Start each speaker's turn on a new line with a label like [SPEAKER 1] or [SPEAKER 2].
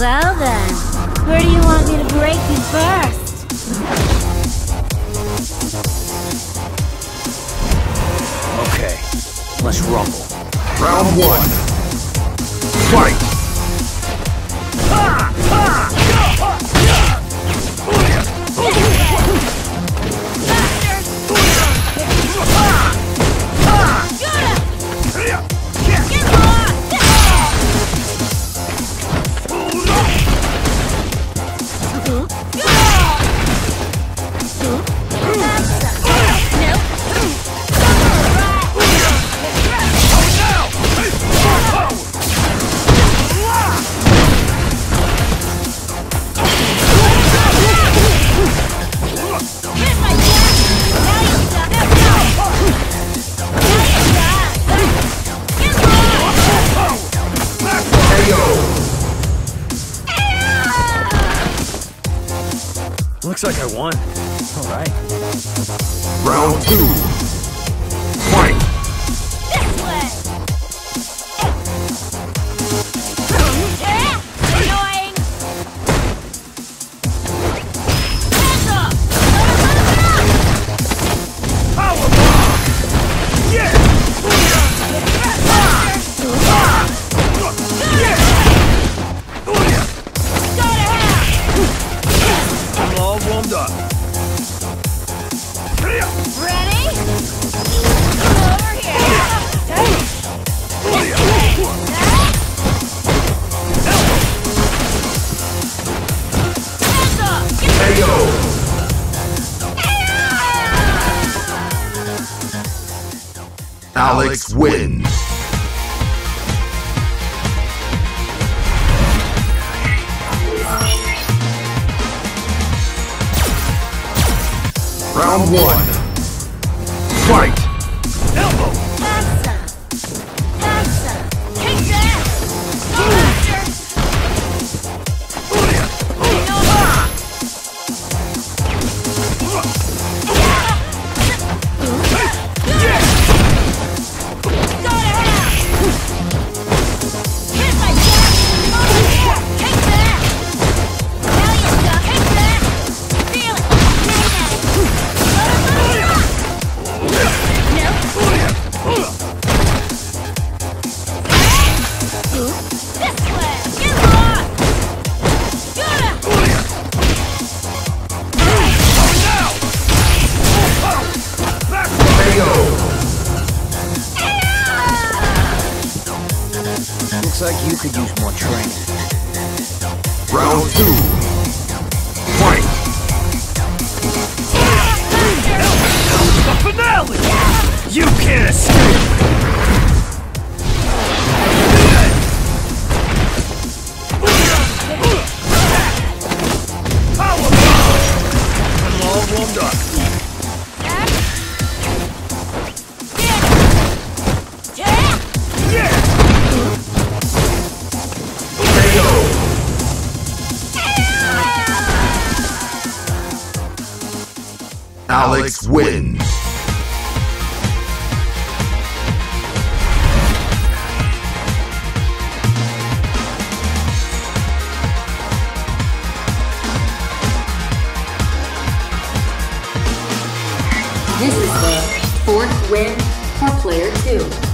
[SPEAKER 1] Well then, where do you want me to break you first?
[SPEAKER 2] Okay, let's rumble.
[SPEAKER 3] Round one. Fight!
[SPEAKER 2] Looks like I won. All right.
[SPEAKER 3] Round two. Fight!
[SPEAKER 1] Ready? Over here! Hands up!
[SPEAKER 3] Alex wins. One. Fight!
[SPEAKER 2] Elbow! Looks like you could use more training.
[SPEAKER 3] Round two. Alex wins.
[SPEAKER 4] This is the fourth win for player two.